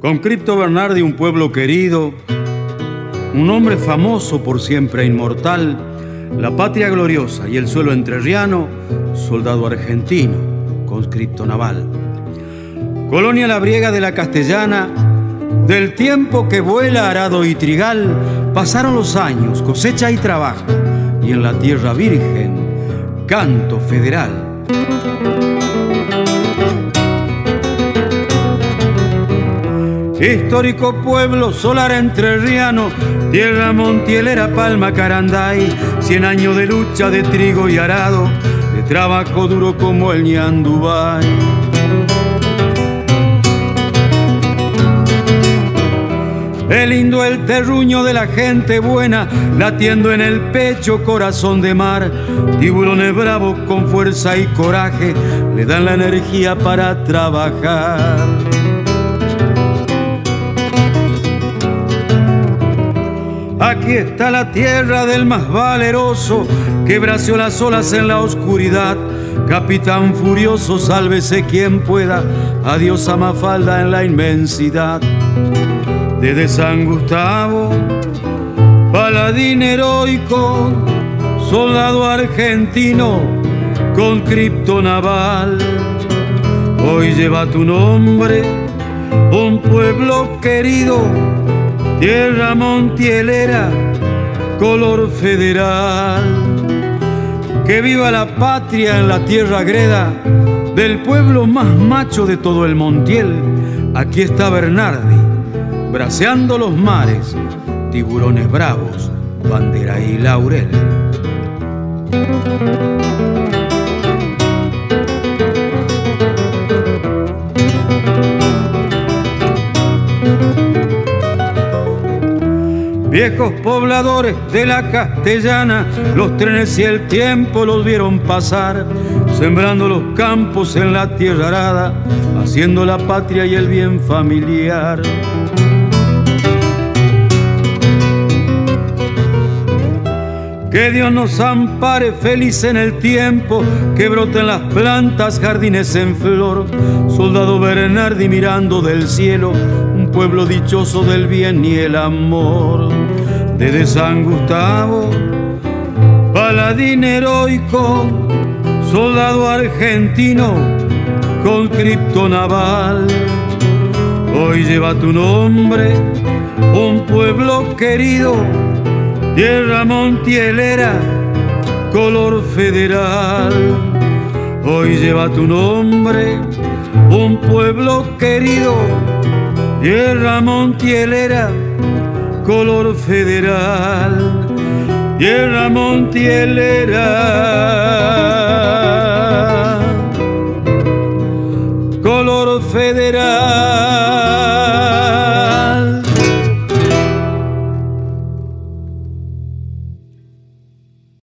Con Cripto Bernardi, un pueblo querido, un hombre famoso por siempre inmortal, la patria gloriosa y el suelo entrerriano, soldado argentino, conscripto naval. Colonia labriega de la castellana, del tiempo que vuela arado y trigal, pasaron los años, cosecha y trabajo, y en la tierra virgen, canto federal. Histórico pueblo solar entrerriano, tierra montielera, palma, caranday, cien años de lucha de trigo y arado, de trabajo duro como el ñandubay. El lindo el terruño de la gente buena, latiendo en el pecho corazón de mar. Tiburones bravos con fuerza y coraje le dan la energía para trabajar. Aquí está la tierra del más valeroso que bració las olas en la oscuridad. Capitán furioso, sálvese quien pueda. Adiós a Mafalda en la inmensidad. Desde San Gustavo, paladín heroico, soldado argentino con cripto naval. Hoy lleva tu nombre, un pueblo querido tierra montielera, color federal. Que viva la patria en la tierra greda del pueblo más macho de todo el Montiel. Aquí está Bernardi, braceando los mares, tiburones bravos, bandera y laurel. Viejos pobladores de la castellana, los trenes y el tiempo los vieron pasar, sembrando los campos en la tierra arada, haciendo la patria y el bien familiar. Que Dios nos ampare feliz en el tiempo, que broten las plantas, jardines en flor. Soldado Bernardi mirando del cielo, un pueblo dichoso del bien y el amor. Desde San Gustavo, paladín heroico, soldado argentino con cripto naval. Hoy lleva tu nombre, un pueblo querido tierra montielera, color federal. Hoy lleva tu nombre, un pueblo querido, tierra montielera, color federal. Tierra montielera